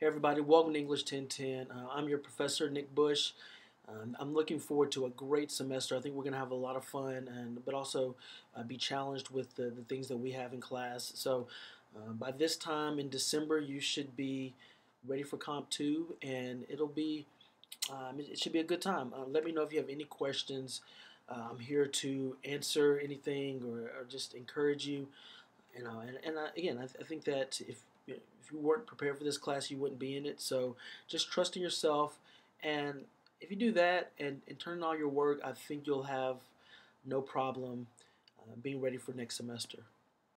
Hey everybody, welcome to English 1010. Uh, I'm your professor, Nick Bush. Um, I'm looking forward to a great semester. I think we're going to have a lot of fun, and but also uh, be challenged with the, the things that we have in class. So uh, by this time in December, you should be ready for Comp 2, and it'll be um, it should be a good time. Uh, let me know if you have any questions. Uh, I'm here to answer anything or, or just encourage you. You know, and, and I, again, I, th- I think that if if you weren't prepared for this class, you wouldn't be in it. So just trust in yourself. And if you do that and, and turn in all your work, I think you'll have no problem uh, being ready for next semester.